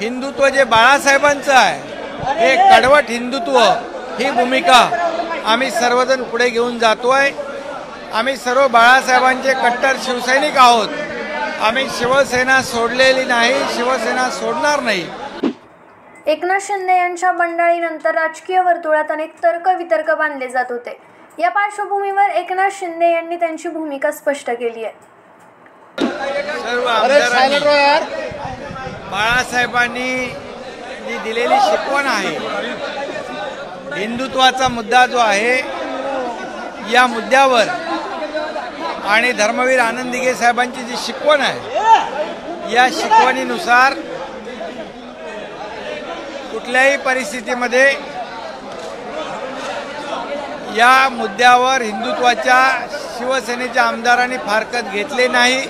हिंदुत्व जे बाळासाहेबांचं आहे हे कडवट हिंदुत्व ही भूमिका आम्ही सर्वजण पुढे घेऊन जातोय आम्ही सर्व बाळासाहेबांचे कट्टर शिवसैनिक आहोत. आम्ही शिवसेना सोडलेली नाही शिवसेना सोडणार नाही. एकनाथ शिंदे यांच्या बंडाळीनंतर राजकीय वर्तुळात अनेक तर्क वितर्क बांधले जात होते. या पार्श्वभूमीवर एकनाथ शिंदे यांनी त्यांची भूमिका स्पष्ट केली आहे. बाळासाहेबांनी जी दिलेली शिकवण आहे हिंदुत्वाचा मुद्दा जो आहे या मुद्द्यावर आणि धर्मवीर आनंद दिघे साहेबांची जी शिकवण आहे या शिकवणीनुसार कुठल्याही परिस्थितीमध्ये या मुद्द्यावर हिंदुत्वाच्या शिवसेनेच्या आमदारांनी फारकत घेतले नाही.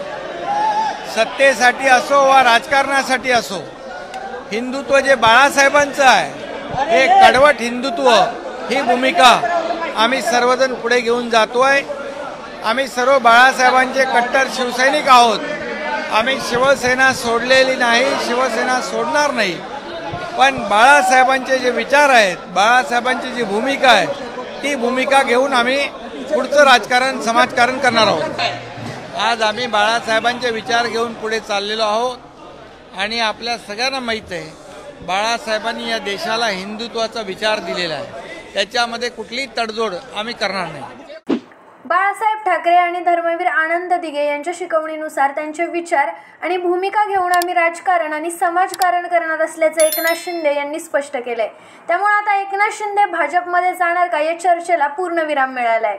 सत्तेसाठी असो वा राजकारणासाठी असो हिंदुत्व जे बाळासाहेबांचं आहे हे कडवट हिंदुत्व ही भूमिका आम्ही सर्वजण पुढे घेऊन जातोय. आम्ही सर्व बाळासाहेबांचे कट्टर शिवसैनिक आहोत. आम्ही शिवसेना सोडलेली नाही शिवसेना सोडणार नाही. पण बाळासाहेबांचे जे विचार आहेत बाळासाहेबांची जी भूमिका आहे ती भूमिका घेऊन आम्ही पुढचं राजकारण समाजकारण करणार आहोत. आज आम्ही बाळासाहेबांचे विचार घेऊन पुढे चाललेलो आहोत. आणि आपल्या सगळ्यांना माहीत आहे बाळासाहेबांनी या देशाला हिंदुत्वाचा विचार दिलेला आहे. त्याच्यामध्ये कुठलीही तडजोड आम्ही करणार नाही. बाळासाहेब ठाकरे आणि धर्मवीर आनंद दिघे यांच्या शिकवणीनुसार त्यांचे विचार आणि भूमिका घेऊन आम्ही राजकारण आणि समाजकारण करणार असल्याचं एकनाथ शिंदे यांनी स्पष्ट केलंय. त्यामुळे आता एकनाथ शिंदे भाजपमध्ये जाणार का या चर्चेला पूर्णविराम मिळाला आहे